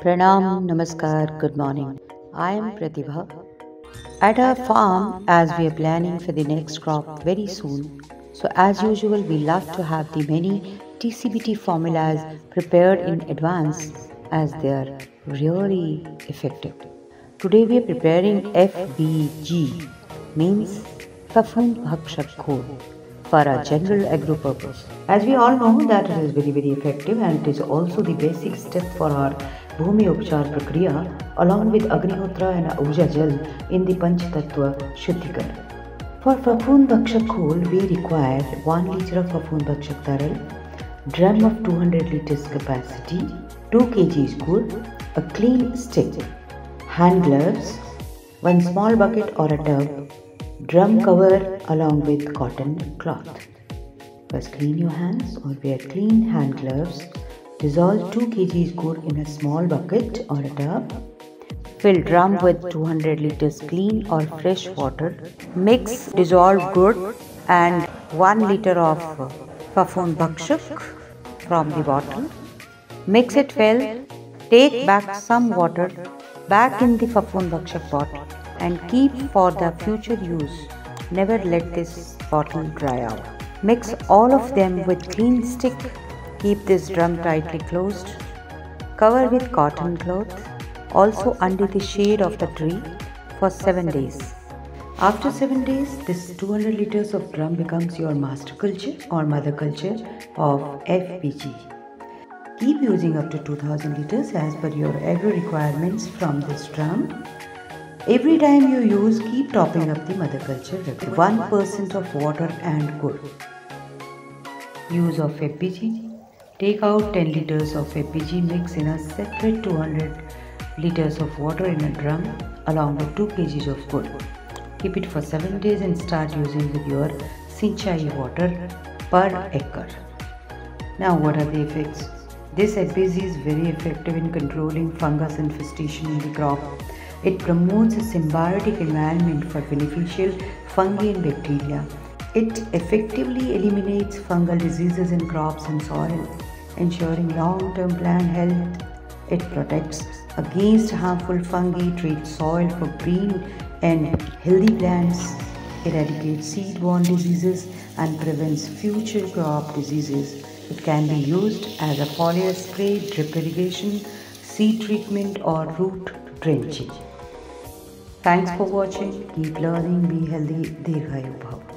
Pranam, Namaskar, good morning. I am Pratibha. At our farm, as we are planning for the next crop very soon, so as usual, we love to have the many TCBT formulas prepared in advance as they are really effective. Today we are preparing FBG, means Fafund Bhakshak Khor for our general agro purpose. As we all know that it is very very effective and it is also the basic step for our Bhumi Upchar Prakriya along with Agnihotra and Uja Jal in the Panch Tattva Shuddhikar. For Fafund Bhakshak Khol, we require 1 liter of Fafund Bhakshak Taral, drum of 200 liters capacity, 2 kg gur, a clean stick, hand gloves, one small bucket or a tub, drum cover along with cotton cloth. First clean your hands or wear clean hand gloves Dissolve 2 kg gur in a small bucket or a tub. Fill drum with 200 liters clean or fresh water. Mix dissolved gur and 1 liter of Fafund Bhakshak from the bottle. Mix it well. Take back some water back in the Fafund Bhakshak bottle and keep for the future use. Never let this bottle dry out. Mix all of them with clean stick Keep this drum tightly closed. Cover with cotton cloth, also under the shade of the tree for 7 days. After 7 days, this 200 liters of drum becomes your master culture or mother culture of FBG. Keep using up to 2000 liters as per your agro requirements from this drum. Every time you use, keep topping up the mother culture with 1% of water and gur. Use of FBG Take out 10 liters of FBG mix in a separate 200 liters of water in a drum along with 2 kg of wood. Keep it for 7 days and start using with your Sinchai water per acre. Now what are the effects? This FBG is very effective in controlling fungus infestation in the crop. It promotes a symbiotic environment for beneficial fungi and bacteria. It effectively eliminates fungal diseases in crops and soil ensuring long-term plant health. It protects against harmful fungi, treats soil for green and healthy plants, eradicates seed-borne diseases and prevents future crop diseases. It can be used as a foliar spray, drip irrigation, seed treatment or root drenching. Thanks for watching. Keep learning. Be healthy. Dirghayu Bhav.